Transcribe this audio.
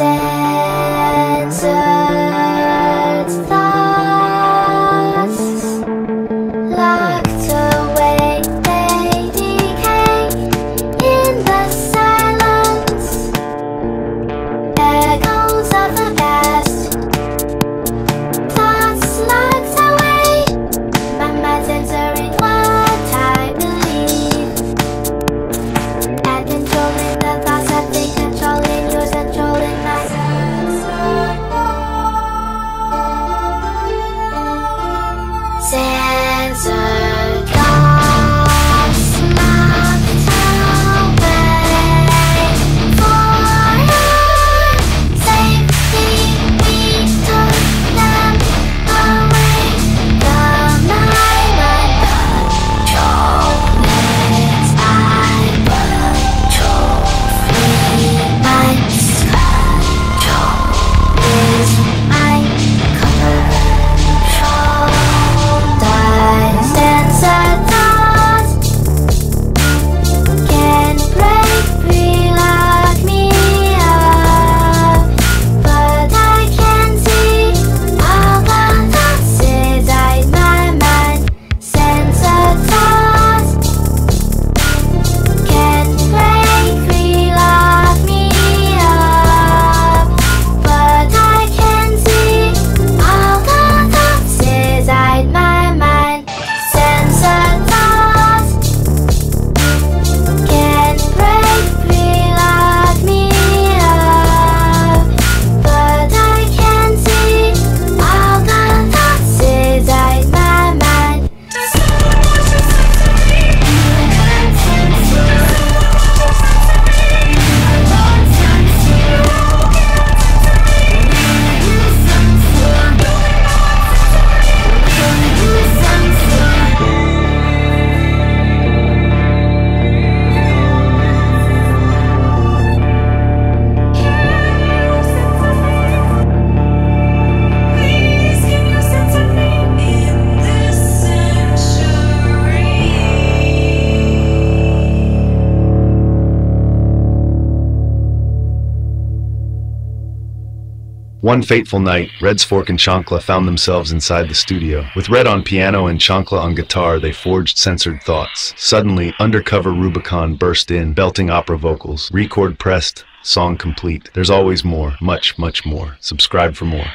said. One fateful night, Red Sfork and Chancla found themselves inside the studio. With Red on piano and Chancla on guitar, they forged censored thoughts. Suddenly, undercover Rubicon burst in, belting opera vocals. Record pressed, song complete. There's always more, much, much more. Subscribe for more.